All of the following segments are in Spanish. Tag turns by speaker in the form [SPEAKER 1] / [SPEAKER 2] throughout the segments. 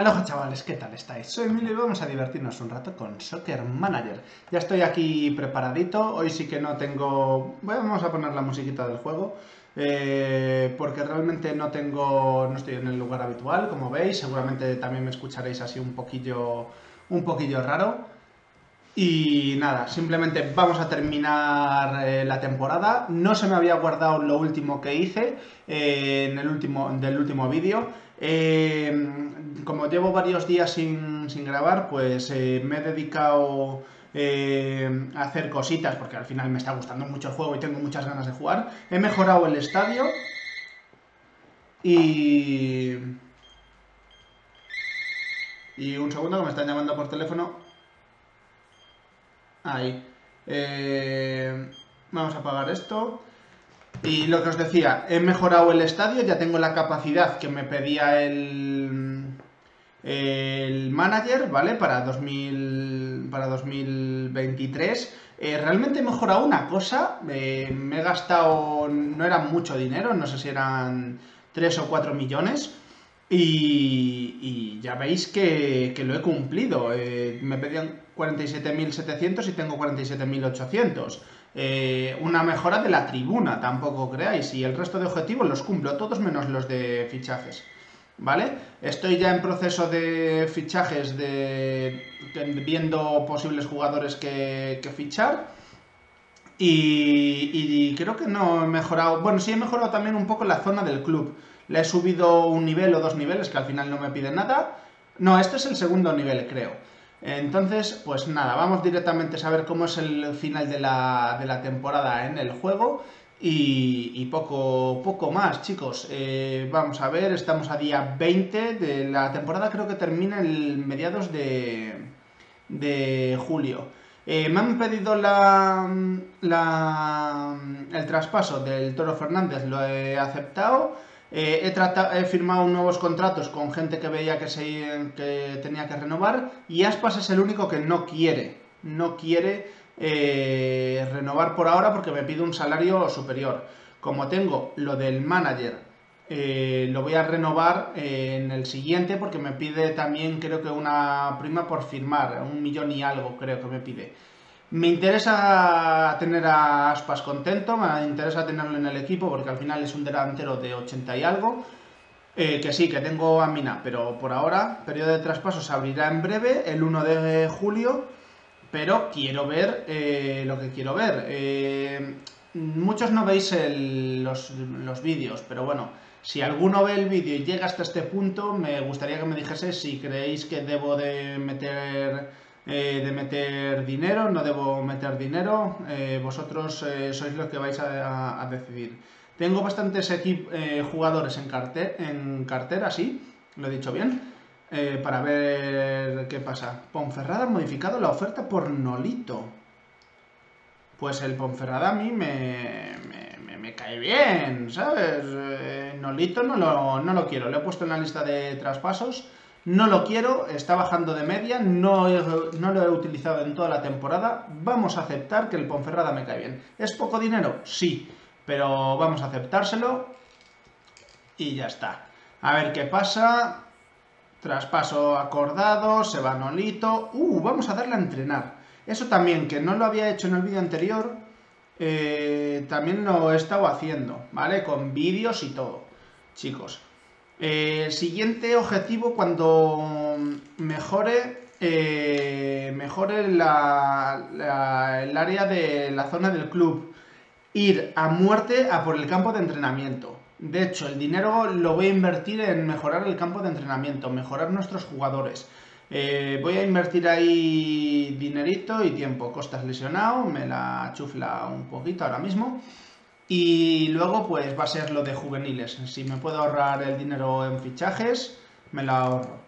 [SPEAKER 1] Aloha chavales, ¿qué tal estáis? Soy Emilio y vamos a divertirnos un rato con Soccer Manager. Ya estoy aquí preparadito, hoy sí que no tengo... Vamos a poner la musiquita del juego, eh, porque realmente no tengo... no estoy en el lugar habitual, como veis, seguramente también me escucharéis así un poquillo, un poquillo raro. Y nada, simplemente vamos a terminar eh, la temporada. No se me había guardado lo último que hice eh, en el último, del último vídeo. Eh, como llevo varios días sin, grabar, pues me he dedicado a hacer cositas, porque al final me está gustando mucho el juego y tengo muchas ganas de jugar. He mejorado el estadio y... Y un segundo que me están llamando por teléfono. Ahí. Eh, vamos a apagar esto. Y lo que os decía, he mejorado el estadio, ya tengo la capacidad que me pedía el, el manager, ¿vale? Para, 2000, para 2023. Eh, realmente he mejorado una cosa, eh, me he gastado, no era mucho dinero, no sé si eran 3 o 4 millones. Y, ya veis que, lo he cumplido. me pedían 47.700 y tengo 47.800. Eh, una mejora de la tribuna, tampoco creáis. Y el resto de objetivos los cumplo, todos menos los de fichajes. ¿Vale? Estoy ya en proceso de fichajes, de, viendo posibles jugadores que, fichar. Y, y, creo que no he mejorado. Bueno, sí he mejorado también un poco la zona del club. Le he subido un nivel o dos niveles, que al final no me piden nada. No, este es el segundo nivel, creo. Entonces, pues nada, vamos directamente a saber cómo es el final de la, temporada en el juego. Y, poco, poco más, chicos. Eh, vamos a ver, estamos a día 20 de la temporada, creo que termina el mediados de, de julio. Eh, me han pedido la, la, el traspaso del Toro Fernández, lo he aceptado. Eh, he, firmado nuevos contratos con gente que veía que, tenía que renovar y Aspas es el único que no quiere, no quiere eh, renovar por ahora porque me pide un salario superior. Como tengo lo del manager, eh, lo voy a renovar en el siguiente porque me pide también creo que una prima por firmar, un millón y algo creo que me pide. Me interesa tener a Aspas contento, me interesa tenerlo en el equipo porque al final es un delantero de 80 y algo. Eh, que sí, que tengo a Mina, pero por ahora, periodo de traspaso se abrirá en breve, el 1 de julio, pero quiero ver eh, lo que quiero ver. Eh, muchos no veis los, los vídeos, pero bueno, si alguno ve el vídeo y llega hasta este punto, me gustaría que me dijese si creéis que debo de meter eh, de meter dinero, no debo meter dinero, eh, vosotros eh, sois los que vais a, decidir. Tengo bastantes jugadores en, en cartera, sí, lo he dicho bien, para ver qué pasa. Ponferrada ha modificado la oferta por Nolito. Pues el Ponferrada a mí me, me, cae bien, ¿sabes? Nolito no lo, no lo quiero, lo he puesto en la lista de traspasos no lo quiero, está bajando de media, no, no, lo he utilizado en toda la temporada. Vamos a aceptar que el Ponferrada me cae bien. ¿Es poco dinero? Sí, pero vamos a aceptárselo y ya está. A ver qué pasa. Traspaso acordado, se va Nolito. Uh, vamos a darle a entrenar. Eso también, que no lo había hecho en el vídeo anterior, eh, también lo he estado haciendo, ¿vale? Con vídeos y todo. Chicos, eh, siguiente objetivo cuando mejore, eh, mejore el área de la zona del club. Ir a muerte a por el campo de entrenamiento. De hecho, el dinero lo voy a invertir en mejorar el campo de entrenamiento, mejorar nuestros jugadores. Eh, voy a invertir ahí dinerito y tiempo. Costas lesionado, me la chufla un poquito ahora mismo. Y luego pues va a ser lo de juveniles. Si me puedo ahorrar el dinero en fichajes, me lo ahorro.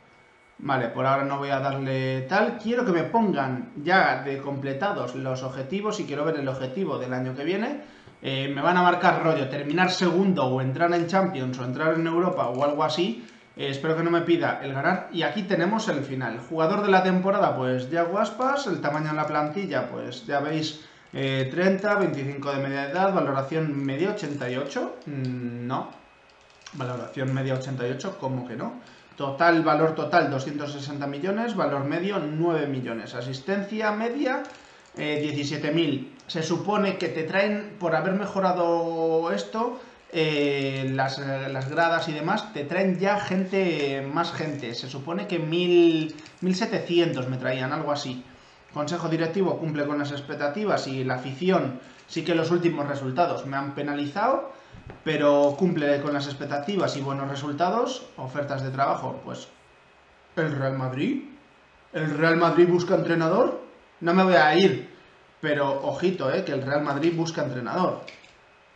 [SPEAKER 1] Vale, por ahora no voy a darle tal. Quiero que me pongan ya de completados los objetivos y quiero ver el objetivo del año que viene. Eh, me van a marcar rollo, terminar segundo o entrar en Champions o entrar en Europa o algo así. Eh, espero que no me pida el ganar. Y aquí tenemos el final. Jugador de la temporada, pues ya Aspas. El tamaño de la plantilla, pues ya veis 30, eh, 25 de media edad, valoración media 88, mm, no. Valoración media 88, ¿cómo que no? Total, valor total 260 millones, valor medio 9 millones. Asistencia media 17.000. Se supone que te traen, por haber mejorado esto, eh, las, las, gradas y demás, te traen ya gente, más gente. Se supone que 1.700 me traían, algo así. Consejo directivo cumple con las expectativas y la afición sí que los últimos resultados me han penalizado, pero cumple con las expectativas y buenos resultados. Ofertas de trabajo, pues el Real Madrid. El Real Madrid busca entrenador. No me voy a ir, pero ojito, eh, que el Real Madrid busca entrenador.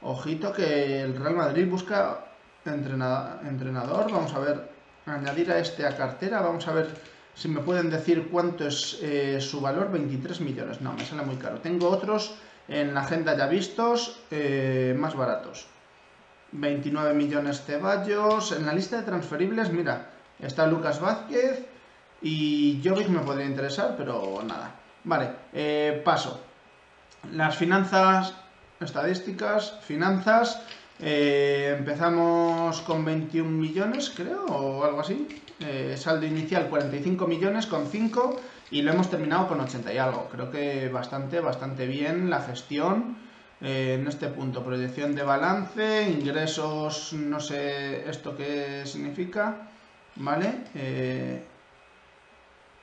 [SPEAKER 1] Ojito que el Real Madrid busca entrenador. Vamos a ver, añadir a este a cartera. Vamos a ver si me pueden decir cuánto es eh, su valor. 23 millones. No, me sale muy caro. Tengo otros en la agenda ya vistos eh, más baratos. 29 millones Ceballos. En la lista de transferibles, mira, está Lucas Vázquez y Jovic me podría interesar, pero nada. Vale, eh, paso. Las finanzas estadísticas, finanzas. Eh, empezamos con 21 millones, creo, o algo así. Eh, saldo inicial 45 millones con 5 y lo hemos terminado con 80 y algo. Creo que bastante, bastante bien la gestión eh, en este punto. Proyección de balance, ingresos, no sé esto qué significa, ¿vale?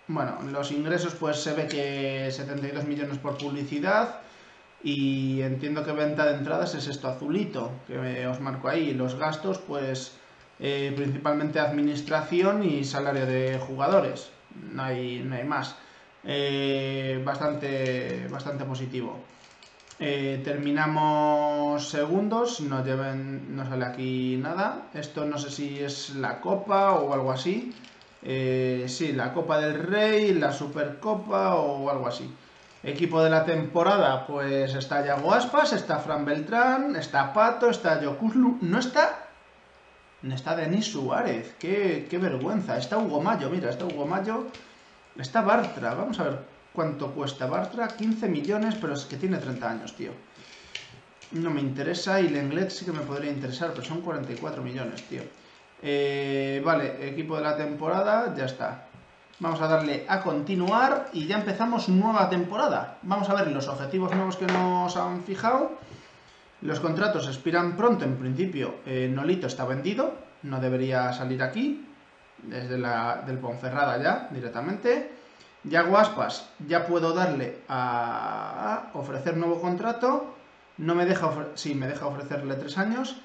[SPEAKER 1] bueno, los ingresos pues se ve que 72 millones por publicidad, y entiendo que venta de entradas es esto azulito que os marco ahí. Los gastos, pues eh, principalmente administración y salario de jugadores. No hay, no hay más. Eh, bastante, bastante positivo. Eh, terminamos segundos, no, lleven, no sale aquí nada. Esto no sé si es la copa o algo así. sí, la Copa del Rey, la Supercopa o algo así. Equipo de la temporada, pues está Yago Aspas, está Fran Beltrán, está Pato, está Yokuslu, no está... No está Denis Suárez, qué, vergüenza. Está Hugo Mayo, mira, está Hugo Mayo. Está Bartra, vamos a ver cuánto cuesta Bartra. 15 millones, pero es que tiene 30 años, tío. No me interesa y Lenglet sí que me podría interesar, pero son 44 millones, tío. Eh, vale, equipo de la temporada, ya está. Vamos a darle a continuar y ya empezamos nueva temporada. Vamos a ver los objetivos nuevos que nos han fijado. Los contratos expiran pronto, en principio eh, Nolito está vendido, no debería salir aquí, desde la del Ponferrada ya, directamente. Ya Aspas, ya puedo darle a ofrecer nuevo contrato, no me deja, sí, me deja ofrecerle tres años.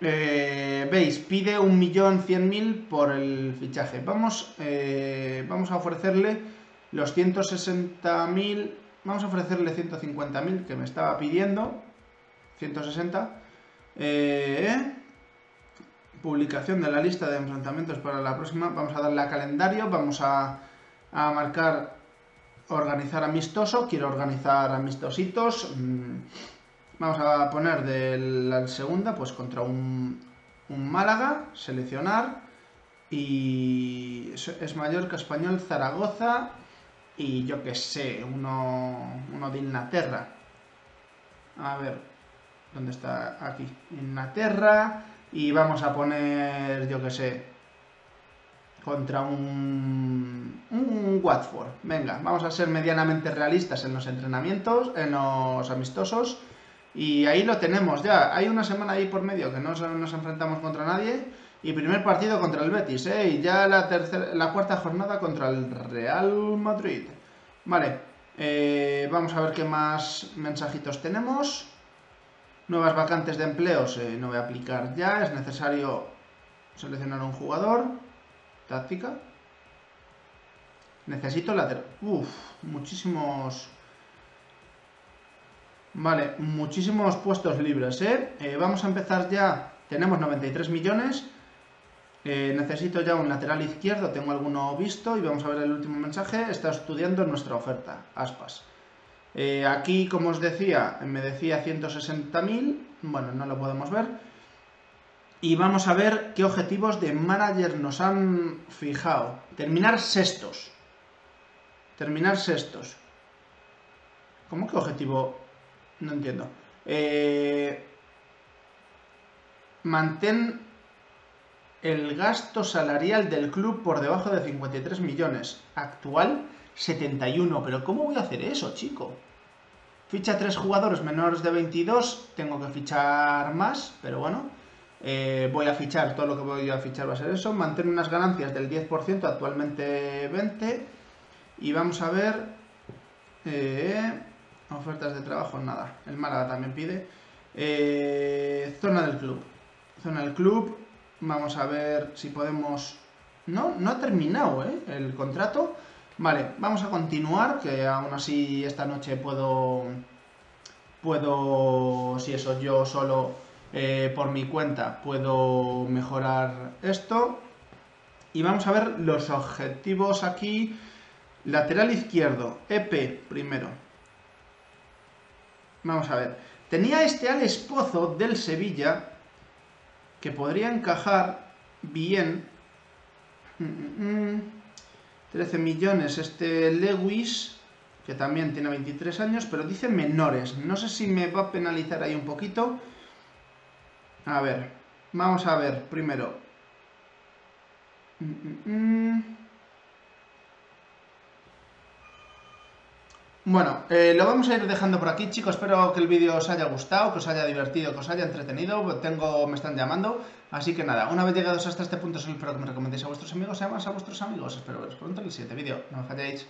[SPEAKER 1] Eh, veis, pide un millón cien mil por el fichaje. Vamos, eh, vamos a ofrecerle los 160.000, vamos a ofrecerle 150.000 que me estaba pidiendo, 160. Eh, publicación de la lista de enfrentamientos para la próxima. Vamos a darle a calendario, vamos a, a marcar organizar amistoso. Quiero organizar amistositos. Mm, Vamos a poner de la segunda, pues contra un, Málaga, seleccionar. Y es Mallorca, Español, Zaragoza y yo que sé, uno, uno de Inglaterra. A ver, ¿dónde está? Aquí, Inglaterra. Y vamos a poner, yo que sé, contra un, un Watford. Venga, vamos a ser medianamente realistas en los entrenamientos, en los amistosos. Y ahí lo tenemos ya. Hay una semana ahí por medio que no nos enfrentamos contra nadie. Y primer partido contra el Betis, ¿eh? Y ya la, tercera, la cuarta jornada contra el Real Madrid. Vale, eh, vamos a ver qué más mensajitos tenemos. Nuevas vacantes de empleos eh, no voy a aplicar ya. Es necesario seleccionar un jugador. Táctica. Necesito lateral. Uf, muchísimos Vale, muchísimos puestos libres, ¿eh? ¿eh? Vamos a empezar ya. Tenemos 93 millones. Eh, necesito ya un lateral izquierdo, tengo alguno visto y vamos a ver el último mensaje. Está estudiando nuestra oferta, aspas. Eh, aquí, como os decía, me decía 160.000. Bueno, no lo podemos ver. Y vamos a ver qué objetivos de manager nos han fijado. Terminar sextos. Terminar sextos. ¿Cómo que objetivo no entiendo. Eh, mantén el gasto salarial del club por debajo de 53 millones. Actual 71. Pero ¿cómo voy a hacer eso, chico? Ficha tres jugadores menores de 22. Tengo que fichar más, pero bueno. Eh, voy a fichar, todo lo que voy a fichar va a ser eso. Mantener unas ganancias del 10%, actualmente 20. Y vamos a ver... Eh, ofertas de trabajo, nada. El Málaga también pide. Eh, zona del club. Zona del club. Vamos a ver si podemos... No, no ha terminado ¿eh? el contrato. Vale, vamos a continuar, que aún así esta noche puedo... Puedo, si eso, yo solo eh, por mi cuenta puedo mejorar esto. Y vamos a ver los objetivos aquí. Lateral izquierdo, EP primero. Vamos a ver. Tenía este al esposo del Sevilla que podría encajar bien. 13 millones este Lewis, que también tiene 23 años, pero dice menores. No sé si me va a penalizar ahí un poquito. A ver, vamos a ver primero. Bueno, eh, lo vamos a ir dejando por aquí, chicos. Espero que el vídeo os haya gustado, que os haya divertido, que os haya entretenido. Tengo, me están llamando. Así que nada, una vez llegados hasta este punto, solo espero que me recomendéis a vuestros amigos además a vuestros amigos. Espero veros pronto en el siguiente vídeo. No me falléis.